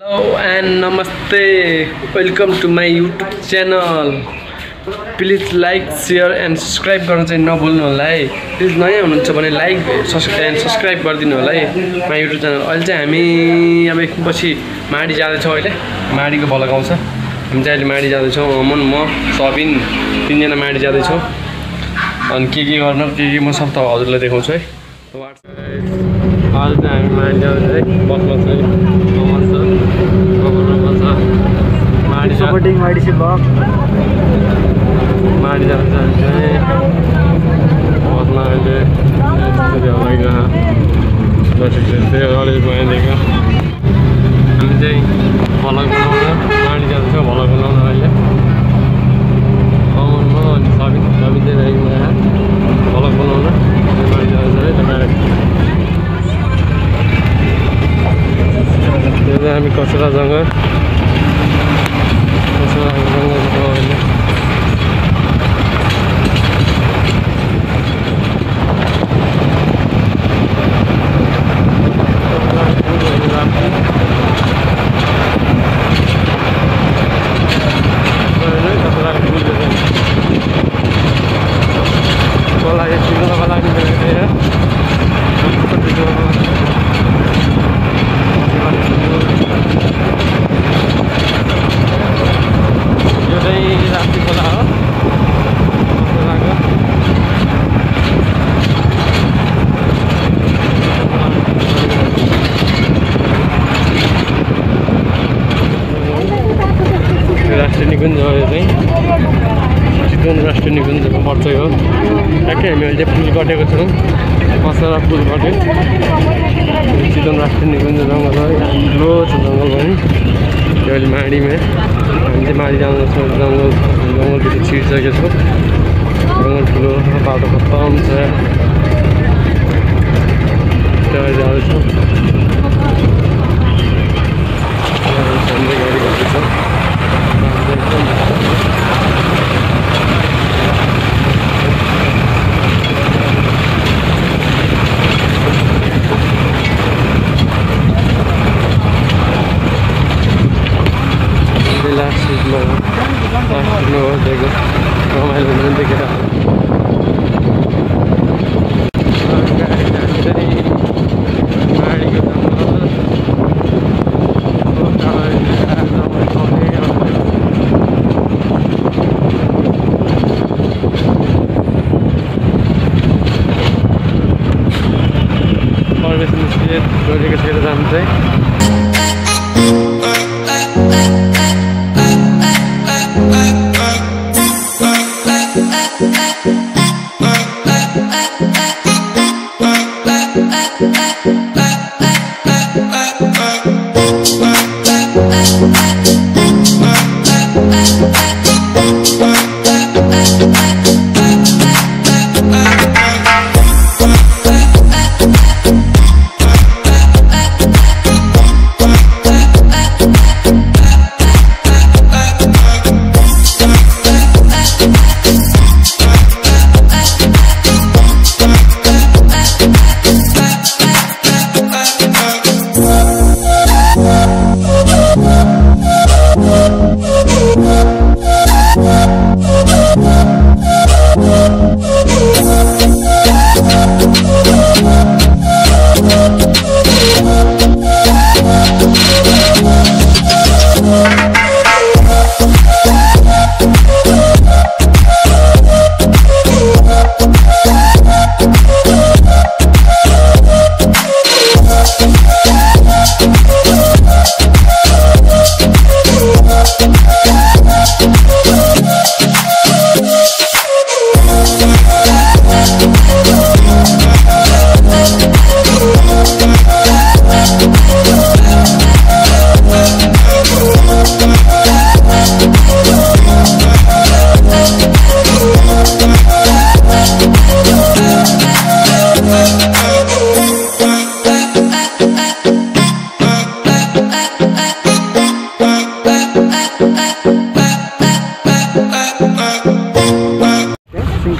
Hello and नमस्ते welcome to my YouTube channel please like share and subscribe गर्न चाहिँ नभुल्नु होला है। प्लिज नयाँ हुनुहुन्छ भने लाइक एन्ड सब्सक्राइब गरिदिनु होला है। माई युट्युब च्यानल अहिले चाहिँ हामी अब एकपछि माडी जाँदैछौँ अहिले। माडीको भल लगाउँछ हामी चाहिँ अहिले माडी जाँदैछौँ। अमन म सबिन तिनजना माडी जाँदैछौँ। अनि के के गर्न के के म सब त हजुरलाई देखाउँछु है। आज चाहिँ हामी माडी जाँदैछ बसमा चाहिँ। सपोर्टिङ वाइडिसी ब्लग माडी जान्छ बसमा अहिले त्यही भइदिएको हामी चाहिँ भलक बनाउन माडी जाँदैछौँ भलक बनाउन अहिले अमन म अनि सबिन सबिन चाहिँ ब्यागमा आएर भलक बनाउन अनि माडी जाँदैछ है तपाईँ त्यो चाहिँ हामी कचरा जङ्गल कचरा जङ्गल छ अहिले यो चाहिँ राप्ती खोला हो खोलाको राष्ट्रिय निकुञ्ज हो यो चाहिँ चितवन राष्ट्रिय निकुञ्जको पर्छ हो ट्याक्कै हामी अहिले पुल कटेको छौँ। मसला पुल कट्यो। चितवन राष्ट्रिय निकुञ्ज जङ्गल ठुलो छ जङ्गल पनि। त्यो अहिले माडीमा। हामी चाहिँ माडी जाँदैछौँ जङ्गल जङ्गलभित्र छिरिसकेको छौँ। जङ्गल ठुलो बाटो खत्तम छ। त्यो अहिले जाँदैछौँ। हामीले गाडी siglo last siglo they go mobile unde keda Always in the state, go take a state of something.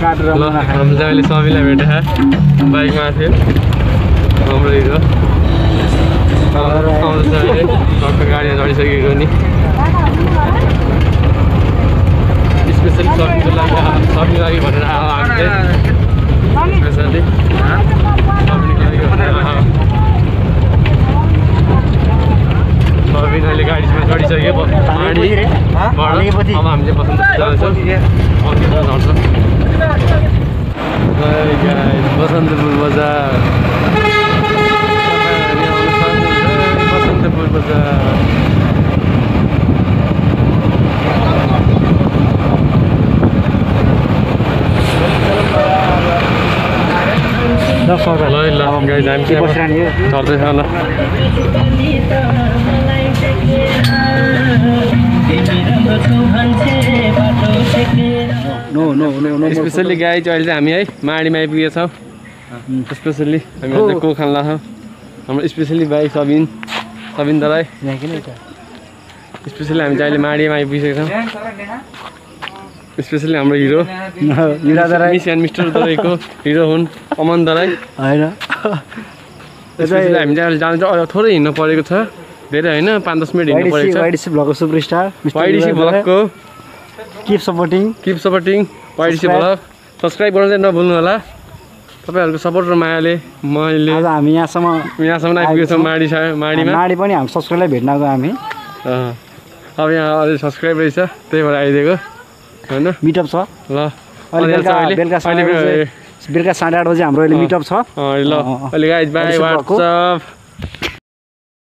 काटेर ल। हामी चाहिँ अहिले सबैलाई भेटेँ बाइकमा थियो। हाम्रो हिरो। आउँदैछ अहिले। घरको गाडीमा झरिसकेको नि। स्पेसली सर्टको लागि सर्टको लागि भनेर आयो स्पेसली सर्टको लागि भनेर आयो सर्बिन अहिले गाडीमा चढिसक्यो अब हामीले झर्छ बसन्तपुर बजार बसन्तपुर बजार ल ल गाइज हामी चाहिँ चढ्दैछ ल no no no no especially गाई चाहिँ अहिले चाहिँ हामी है माडीमा आइपुगेछौँ स्पेसली हामी अहिले को खान लाग्छौँ हाम्रो स्पेसली भाइ सबिन सबिन दराई स्पेसली हामी चाहिँ अहिले माडीमा आइपुगिसकेको छौँ। स्पेसली हाम्रो हिरो। मिस एन्ड मिस्टर दराईको हिरो हुन् अमन दराई होइन। हामी चाहिँ अहिले जानु चाहिँ थोरै हिँड्नु परेको छ। धेरै होइन पाँच दस मिनट हिँड्नु परेको वाइडिसी ब्लगको superstar YDC भ्लगको। Keep supporting keep supporting YDC vlog. Subscribe गर्नु चाहिँ नभुल्नु होला। तपाईँहरूको सपोर्ट र मायाले मैले हामी यहाँसम्म यहाँसम्म आइपुगेको छौँ माडी माडीमा। माडी पनि हामी सब्सक्राइबलाई भेट्न गयो हामी। अब यहाँ अझै सब्सक्राइब रहेछ त्यही भएर आइदिएको। होइन? मिटअप छ। ल। बेलुका बेलुका साढे आठ बजे हाम्रो अहिले। मिटअप छ। ल। अहिले गाइज बाई। वाट्सअप